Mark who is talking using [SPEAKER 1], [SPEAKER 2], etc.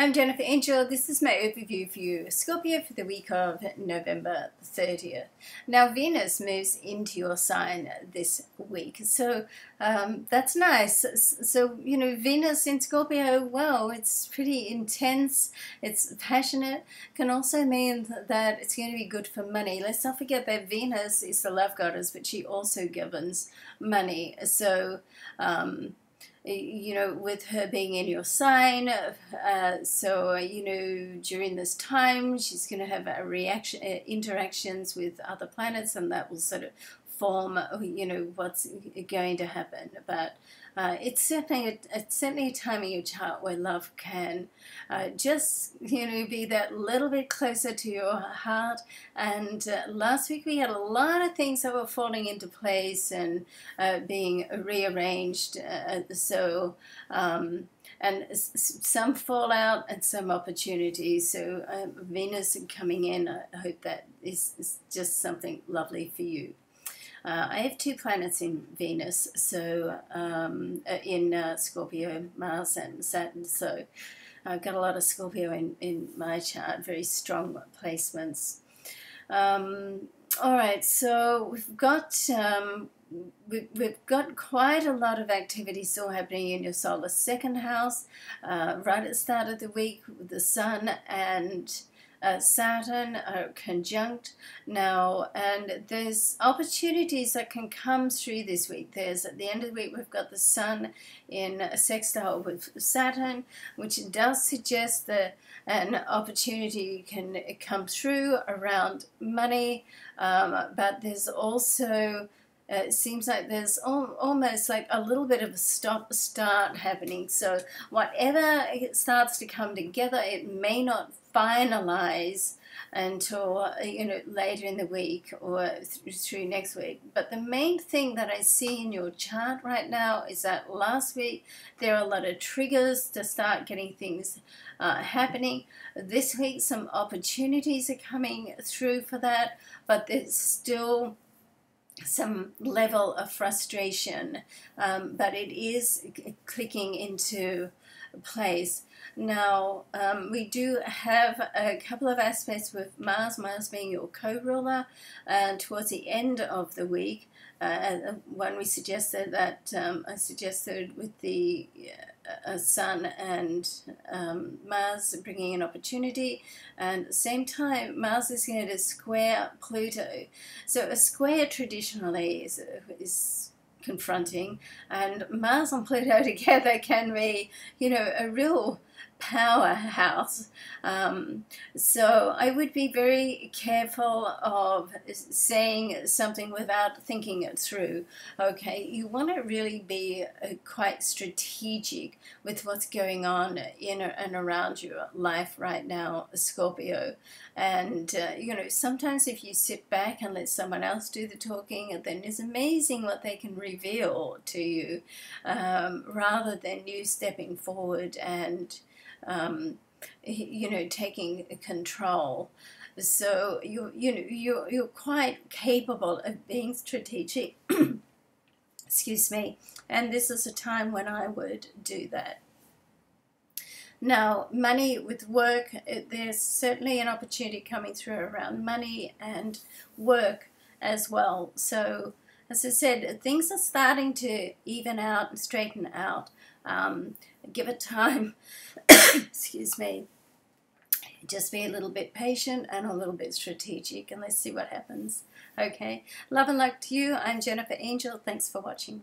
[SPEAKER 1] I'm Jennifer Angel. This is my overview for you, Scorpio, for the week of November 30th. Now, Venus moves into your sign this week, so um, that's nice. So, you know, Venus in Scorpio, well, it's pretty intense, it's passionate, can also mean that it's going to be good for money. Let's not forget that Venus is the love goddess, but she also governs money. So, um, you know, with her being in your sign. Uh, so, you know, during this time, she's going to have a reaction, uh, interactions with other planets, and that will sort of form, you know, what's going to happen. But uh, it's certainly a, it's certainly a time in your chart where love can uh, just you know be that little bit closer to your heart. And uh, last week we had a lot of things that were falling into place and uh, being rearranged. Uh, so. Um, and some fallout and some opportunities. So uh, Venus coming in, I hope that is, is just something lovely for you. Uh, I have two planets in Venus, so um, uh, in uh, Scorpio, Mars, and Saturn. So I've got a lot of Scorpio in, in my chart, very strong placements. Um, all right, so we've got um, we've, we've got quite a lot of activity still happening in your solar second house. Uh, right at the start of the week, with the Sun and uh, Saturn are conjunct now, and there's opportunities that can come through this week. There's at the end of the week, we've got the Sun in sextile with Saturn, which does suggest that an opportunity can come through around money, um, but there's also uh, it seems like there's almost like a little bit of a stop start happening. So whatever starts to come together, it may not finalize until you know later in the week or through next week. But the main thing that I see in your chart right now is that last week there are a lot of triggers to start getting things uh, happening. This week some opportunities are coming through for that, but there's still some level of frustration, um, but it is clicking into place. Now, um, we do have a couple of aspects with Mars, Mars being your co-ruler, and towards the end of the week, uh, when we suggested that, um, I suggested with the uh, Sun and um, Mars bringing an opportunity, and at the same time, Mars is going to square Pluto. So a square traditionally is, is confronting, and Mars and Pluto together can be, you know, a real powerhouse. Um, so I would be very careful of saying something without thinking it through. Okay, you want to really be uh, quite strategic with what's going on in and around your life right now, Scorpio. And, uh, you know, sometimes if you sit back and let someone else do the talking, then it's amazing what they can reveal to you um, rather than you stepping forward and um, you know, taking control. So you you know you're you're quite capable of being strategic. Excuse me, and this is a time when I would do that. Now, money with work, there's certainly an opportunity coming through around money and work as well. So, as I said, things are starting to even out and straighten out. Um, give it time. Excuse me. Just be a little bit patient and a little bit strategic, and let's see what happens. Okay. Love and luck to you. I'm Jennifer Angel. Thanks for watching.